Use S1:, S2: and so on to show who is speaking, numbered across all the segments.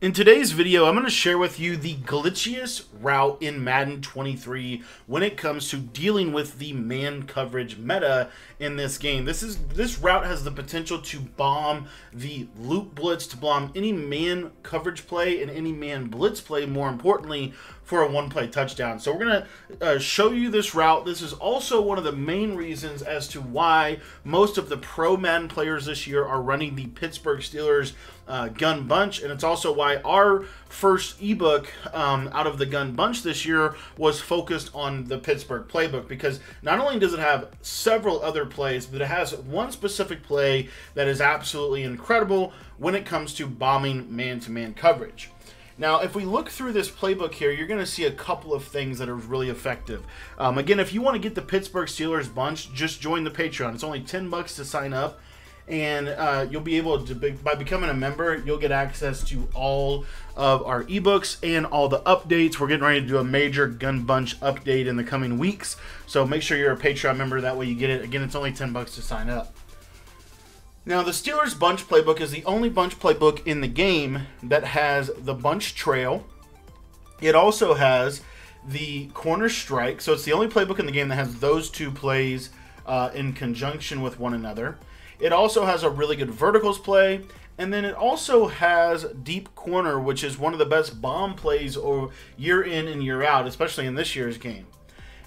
S1: In today's video, I'm going to share with you the glitchiest route in Madden 23 when it comes to dealing with the man coverage meta in this game. This is this route has the potential to bomb the loop blitz, to bomb any man coverage play and any man blitz play, more importantly, for a one-play touchdown. So we're going to uh, show you this route. This is also one of the main reasons as to why most of the pro Madden players this year are running the Pittsburgh Steelers uh, gun bunch, and it's also why our first ebook um, out of the gun bunch this year was focused on the Pittsburgh playbook because not only does it have several other plays, but it has one specific play that is absolutely incredible when it comes to bombing man-to-man coverage. Now, if we look through this playbook here, you're going to see a couple of things that are really effective. Um, again, if you want to get the Pittsburgh Steelers bunch, just join the Patreon. It's only 10 bucks to sign up and uh, you'll be able to be, by becoming a member you'll get access to all of our ebooks and all the updates. We're getting ready to do a major gun bunch update in the coming weeks. So make sure you're a patreon member that way you get it. Again it's only 10 bucks to sign up. Now the steelers bunch playbook is the only bunch playbook in the game that has the bunch trail. It also has the corner strike. So it's the only playbook in the game that has those two plays uh, in conjunction with one another it also has a really good verticals play, and then it also has deep corner, which is one of the best bomb plays or year in and year out, especially in this year's game.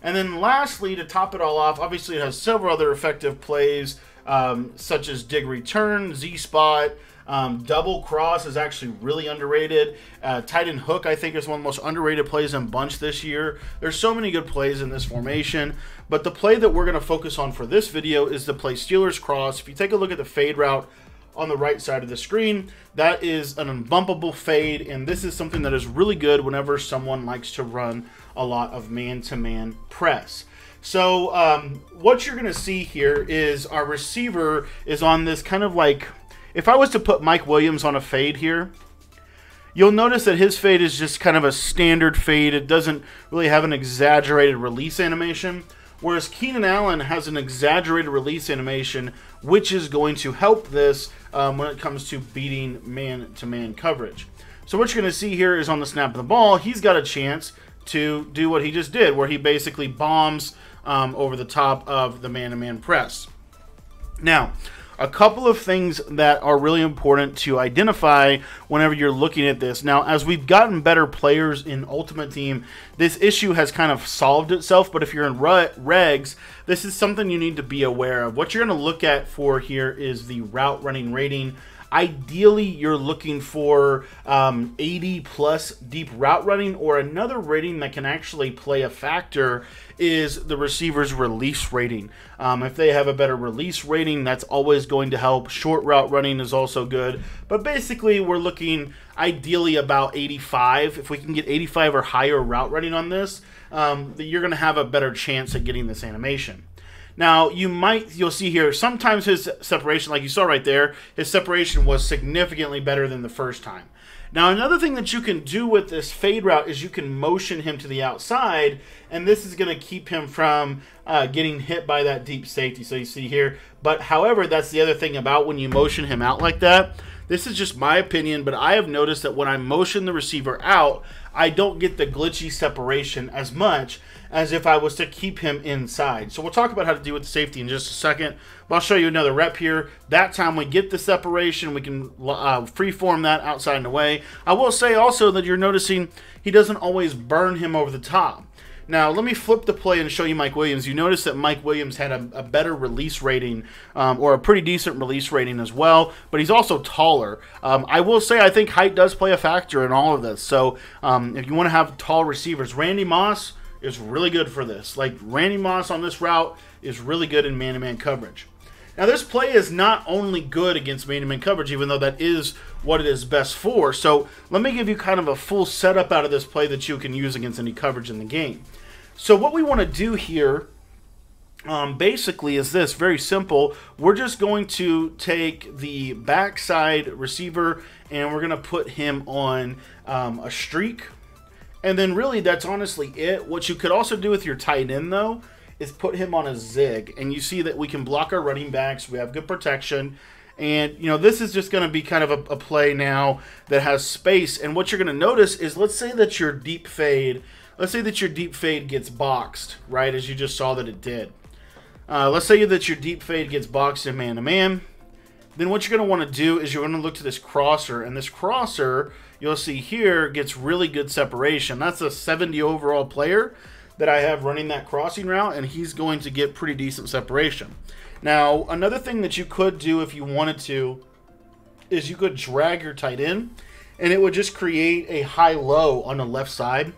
S1: And then lastly, to top it all off, obviously it has several other effective plays, um, such as dig return, Z spot, um, double cross is actually really underrated. Uh, tight end hook, I think, is one of the most underrated plays in bunch this year. There's so many good plays in this formation, but the play that we're going to focus on for this video is the play Steelers cross. If you take a look at the fade route on the right side of the screen, that is an unbumpable fade, and this is something that is really good whenever someone likes to run a lot of man-to-man -man press. So um, what you're going to see here is our receiver is on this kind of like if I was to put Mike Williams on a fade here, you'll notice that his fade is just kind of a standard fade. It doesn't really have an exaggerated release animation. Whereas Keenan Allen has an exaggerated release animation, which is going to help this um, when it comes to beating man-to-man -man coverage. So what you're going to see here is on the snap of the ball, he's got a chance to do what he just did, where he basically bombs um, over the top of the man-to-man -man press. Now, a couple of things that are really important to identify whenever you're looking at this. Now, as we've gotten better players in Ultimate Team, this issue has kind of solved itself, but if you're in regs, this is something you need to be aware of. What you're going to look at for here is the route running rating Ideally, you're looking for um, 80 plus deep route running, or another rating that can actually play a factor is the receiver's release rating. Um, if they have a better release rating, that's always going to help. Short route running is also good. But basically, we're looking ideally about 85. If we can get 85 or higher route running on this, um, you're going to have a better chance at getting this animation. Now, you might, you'll see here, sometimes his separation, like you saw right there, his separation was significantly better than the first time. Now, another thing that you can do with this fade route is you can motion him to the outside, and this is going to keep him from uh, getting hit by that deep safety. So you see here, but however, that's the other thing about when you motion him out like that. This is just my opinion, but I have noticed that when I motion the receiver out, I don't get the glitchy separation as much as if I was to keep him inside. So we'll talk about how to deal with the safety in just a second. But I'll show you another rep here. That time we get the separation, we can uh, freeform that outside and away. I will say also that you're noticing he doesn't always burn him over the top. Now, let me flip the play and show you Mike Williams. You notice that Mike Williams had a, a better release rating, um, or a pretty decent release rating as well, but he's also taller. Um, I will say I think height does play a factor in all of this. So um, if you want to have tall receivers, Randy Moss, is really good for this. Like Randy Moss on this route is really good in man-to-man coverage. Now this play is not only good against man-to-man coverage, even though that is what it is best for. So let me give you kind of a full setup out of this play that you can use against any coverage in the game. So what we want to do here um, basically is this very simple. We're just going to take the backside receiver and we're going to put him on um, a streak and then really that's honestly it. What you could also do with your tight end though is put him on a zig and you see that we can block our running backs. We have good protection. And, you know, this is just going to be kind of a, a, play now that has space. And what you're going to notice is let's say that your deep fade, let's say that your deep fade gets boxed, right, as you just saw that it did. Uh, let's say that your deep fade gets boxed in man-to-man. Then what you're going to want to do is you're going to look to this crosser. And this crosser, you'll see here, gets really good separation. That's a 70 overall player that I have running that crossing route, and he's going to get pretty decent separation. Now, another thing that you could do if you wanted to is you could drag your tight end, and it would just create a high-low on the left side.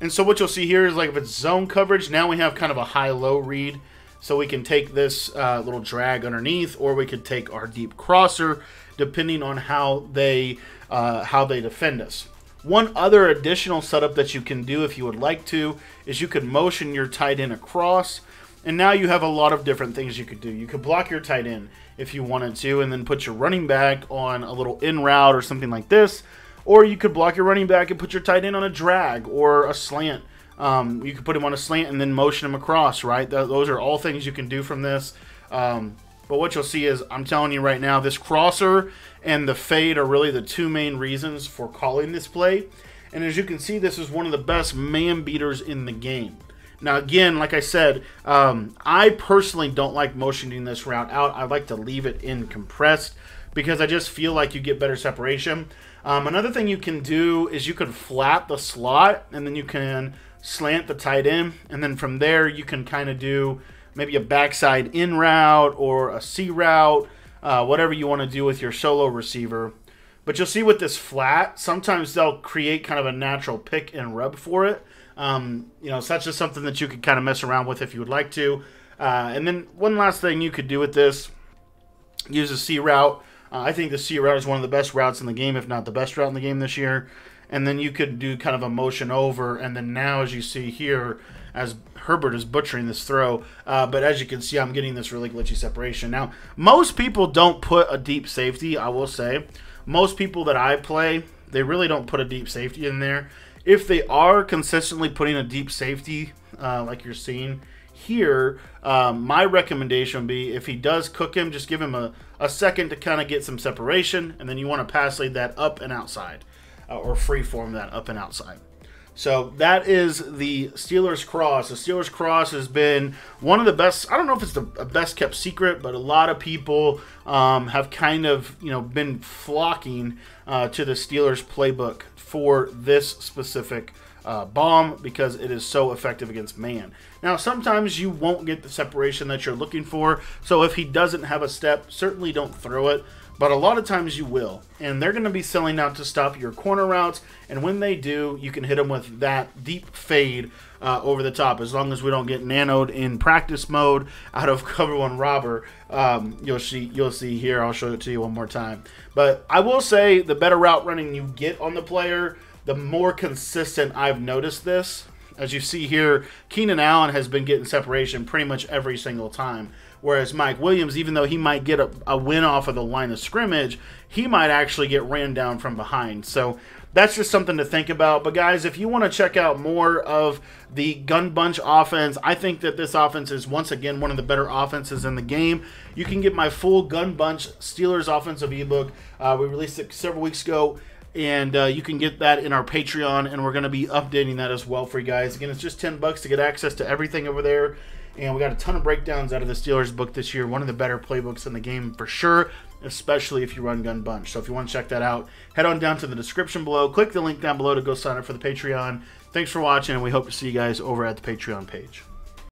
S1: And so what you'll see here is like if it's zone coverage, now we have kind of a high-low read. So we can take this uh, little drag underneath, or we could take our deep crosser, depending on how they uh, how they defend us. One other additional setup that you can do if you would like to is you could motion your tight end across and now you have a lot of different things you could do. You could block your tight end if you wanted to and then put your running back on a little in route or something like this. Or you could block your running back and put your tight end on a drag or a slant. Um, you could put him on a slant and then motion him across, right? Th those are all things you can do from this. Um, but what you'll see is, I'm telling you right now, this crosser and the fade are really the two main reasons for calling this play. And as you can see, this is one of the best man beaters in the game. Now, again, like I said, um, I personally don't like motioning this route out. I like to leave it in compressed because I just feel like you get better separation. Um, another thing you can do is you could flat the slot and then you can slant the tight end. And then from there, you can kind of do maybe a backside in route or a C route, uh, whatever you want to do with your solo receiver. But you'll see with this flat, sometimes they'll create kind of a natural pick and rub for it. Um, you know, so that's just something that you could kind of mess around with if you would like to. Uh, and then one last thing you could do with this, use a C route. Uh, I think the C route is one of the best routes in the game, if not the best route in the game this year. And then you could do kind of a motion over, and then now, as you see here, as Herbert is butchering this throw. Uh, but as you can see, I'm getting this really glitchy separation. Now, most people don't put a deep safety, I will say. Most people that I play, they really don't put a deep safety in there. If they are consistently putting a deep safety, uh, like you're seeing here, um, my recommendation would be if he does cook him, just give him a, a second to kind of get some separation, and then you want to pass lead that up and outside, uh, or free form that up and outside. So that is the Steelers Cross. The Steelers Cross has been one of the best. I don't know if it's the best kept secret, but a lot of people um, have kind of you know been flocking uh, to the Steelers playbook for this specific uh, bomb because it is so effective against man. Now, sometimes you won't get the separation that you're looking for. So if he doesn't have a step, certainly don't throw it but a lot of times you will. And they're going to be selling out to stop your corner routes. And when they do, you can hit them with that deep fade uh, over the top. As long as we don't get nanoed in practice mode out of cover one robber, um, you'll see. You'll see here. I'll show it to you one more time. But I will say, the better route running you get on the player, the more consistent I've noticed this. As you see here, Keenan Allen has been getting separation pretty much every single time. Whereas Mike Williams, even though he might get a, a win off of the line of scrimmage, he might actually get ran down from behind. So that's just something to think about. But guys, if you want to check out more of the gun bunch offense, I think that this offense is once again one of the better offenses in the game. You can get my full gun bunch Steelers offensive ebook. Uh, we released it several weeks ago. And uh, you can get that in our Patreon, and we're going to be updating that as well for you guys. Again, it's just 10 bucks to get access to everything over there. And we got a ton of breakdowns out of the Steelers book this year. One of the better playbooks in the game for sure, especially if you run Gun Bunch. So if you want to check that out, head on down to the description below. Click the link down below to go sign up for the Patreon. Thanks for watching, and we hope to see you guys over at the Patreon page.